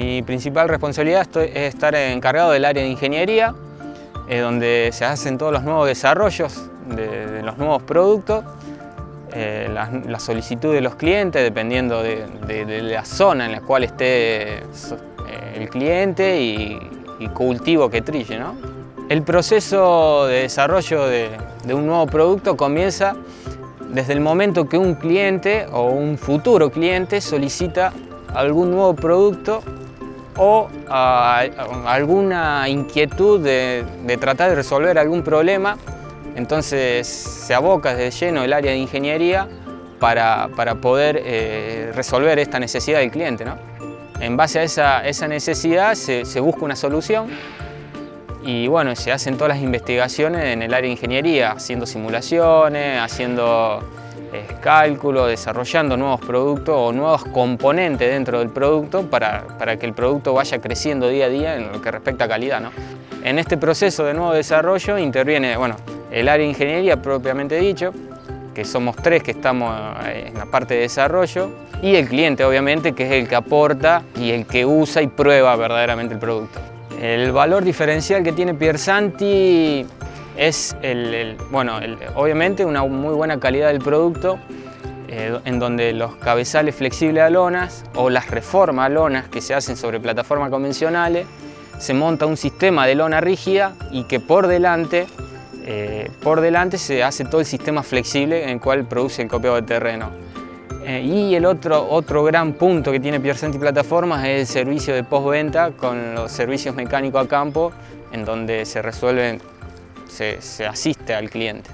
mi principal responsabilidad es estar encargado del área de ingeniería, eh, donde se hacen todos los nuevos desarrollos de, los nuevos productos, eh, la, solicitud de los clientes, dependiendo de, la zona en la cual esté eh, el cliente y, cultivo que trille. ¿no? El proceso de desarrollo de, un nuevo producto comienza desde el momento que un cliente o un futuro cliente solicita algún nuevo producto o alguna inquietud de, tratar de resolver algún problema, entonces se aboca de lleno el área de ingeniería para, poder eh, resolver esta necesidad del cliente. En base a esa, necesidad se, se, busca una solución y bueno, se hacen todas las investigaciones en el área de ingeniería, haciendo simulaciones, haciendo cálculo, desarrollando nuevos productos o nuevos componentes dentro del producto para, que el producto vaya creciendo día a día en lo que respecta a calidad. ¿no? En este proceso de nuevo desarrollo interviene bueno, el área de ingeniería propiamente dicho, que somos tres que estamos eh, en la parte de desarrollo, y el cliente obviamente que es el que aporta y el que usa y prueba verdaderamente el producto. El valor diferencial que tiene Piersanti es el, bueno, obviamente una muy buena calidad del producto, eh, en donde los cabezales flexibles a lonas o las reformas a lonas que se hacen sobre plataformas convencionales, se monta un sistema de lona rígida y que por delante, eh, por delante se hace todo el sistema flexible en el cual produce el copiado de terreno. Eh, y el otro, otro gran punto que tiene Piercenti Plataformas es el servicio de postventa con los servicios mecánicos a campo, en donde se resuelven se, asiste al cliente.